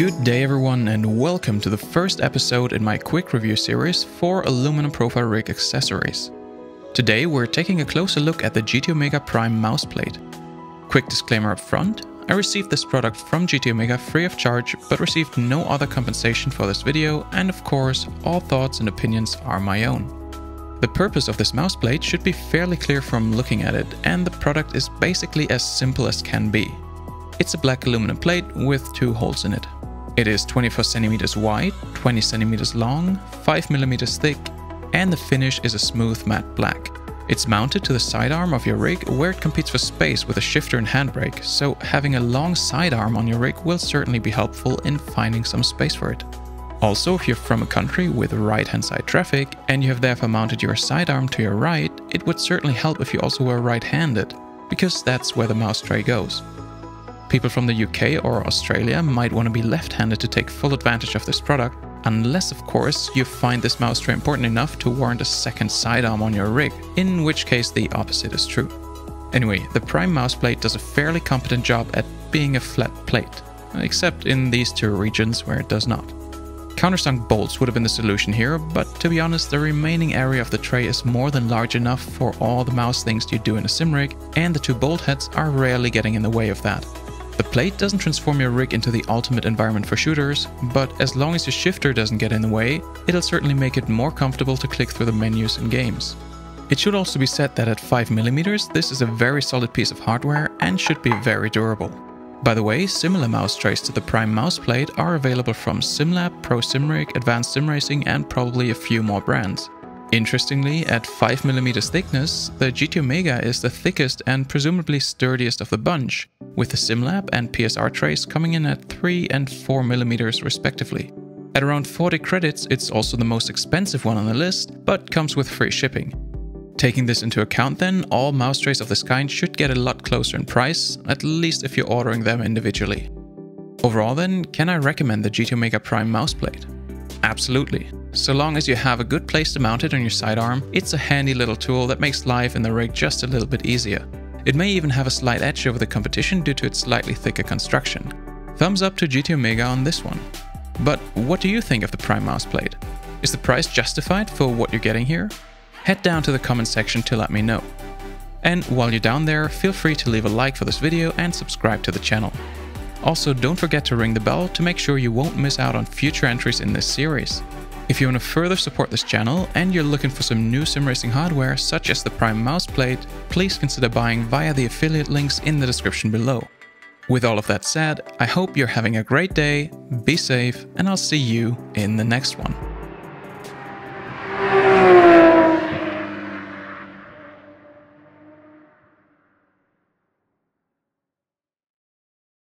Good day everyone and welcome to the first episode in my quick review series for aluminum profile rig accessories. Today we're taking a closer look at the GT Omega Prime mouse plate. Quick disclaimer up front, I received this product from GT Omega free of charge but received no other compensation for this video and of course all thoughts and opinions are my own. The purpose of this mouse plate should be fairly clear from looking at it and the product is basically as simple as can be. It's a black aluminum plate with two holes in it. It is 24 centimeters wide, 20 centimeters long, 5 millimeters thick, and the finish is a smooth matte black. It's mounted to the sidearm of your rig where it competes for space with a shifter and handbrake, so having a long sidearm on your rig will certainly be helpful in finding some space for it. Also, if you're from a country with right hand side traffic and you have therefore mounted your sidearm to your right, it would certainly help if you also were right handed, because that's where the mouse tray goes. People from the UK or Australia might want to be left-handed to take full advantage of this product, unless of course you find this mouse tray important enough to warrant a second sidearm on your rig, in which case the opposite is true. Anyway, the Prime mouse plate does a fairly competent job at being a flat plate, except in these two regions where it does not. Countersunk bolts would have been the solution here, but to be honest, the remaining area of the tray is more than large enough for all the mouse things you do in a sim rig, and the two bolt heads are rarely getting in the way of that. The plate doesn't transform your rig into the ultimate environment for shooters, but as long as your shifter doesn't get in the way, it'll certainly make it more comfortable to click through the menus in games. It should also be said that at 5mm this is a very solid piece of hardware and should be very durable. By the way, similar mouse trays to the Prime mouse plate are available from SimLab, ProSimRig, Advanced Sim Racing and probably a few more brands. Interestingly, at 5mm thickness, the GT Omega is the thickest and presumably sturdiest of the bunch, with the SimLab and PSR trays coming in at 3 and 4mm respectively. At around 40 credits, it's also the most expensive one on the list, but comes with free shipping. Taking this into account then, all mouse trays of this kind should get a lot closer in price, at least if you're ordering them individually. Overall then, can I recommend the GT Omega Prime mouse plate? Absolutely. So long as you have a good place to mount it on your sidearm, it's a handy little tool that makes life in the rig just a little bit easier. It may even have a slight edge over the competition due to its slightly thicker construction. Thumbs up to GT Omega on this one. But what do you think of the Prime mouse plate? Is the price justified for what you're getting here? Head down to the comment section to let me know. And while you're down there, feel free to leave a like for this video and subscribe to the channel. Also, don't forget to ring the bell to make sure you won't miss out on future entries in this series. If you want to further support this channel and you're looking for some new sim racing hardware such as the Prime mouse plate, please consider buying via the affiliate links in the description below. With all of that said, I hope you're having a great day, be safe, and I'll see you in the next one.